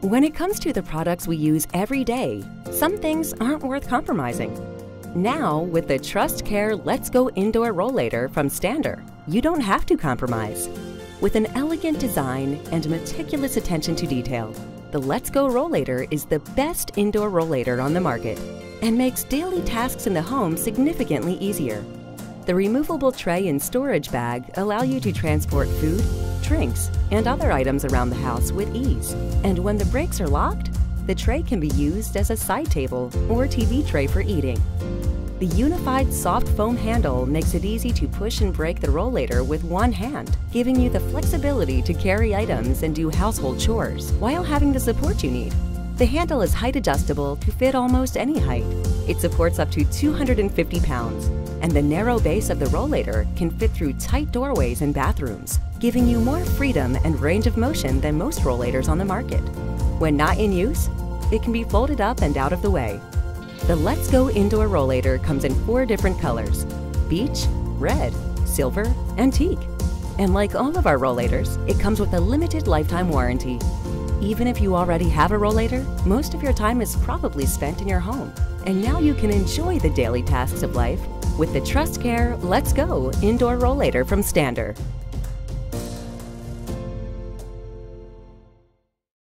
When it comes to the products we use every day, some things aren't worth compromising. Now, with the Trust Care Let's Go Indoor Rollator from Stander, you don't have to compromise. With an elegant design and meticulous attention to detail, the Let's Go Rollator is the best indoor rollator on the market and makes daily tasks in the home significantly easier. The removable tray and storage bag allow you to transport food, drinks, and other items around the house with ease. And when the brakes are locked, the tray can be used as a side table or TV tray for eating. The unified soft foam handle makes it easy to push and brake the rollator with one hand, giving you the flexibility to carry items and do household chores while having the support you need. The handle is height adjustable to fit almost any height. It supports up to 250 pounds, and the narrow base of the rollator can fit through tight doorways and bathrooms, giving you more freedom and range of motion than most rollators on the market. When not in use, it can be folded up and out of the way. The Let's Go Indoor Rollator comes in four different colors beech, red, silver, and teak. And like all of our rollators, it comes with a limited lifetime warranty. Even if you already have a rollator, most of your time is probably spent in your home. And now you can enjoy the daily tasks of life with the Trust Care Let's Go Indoor Rollator from Stander.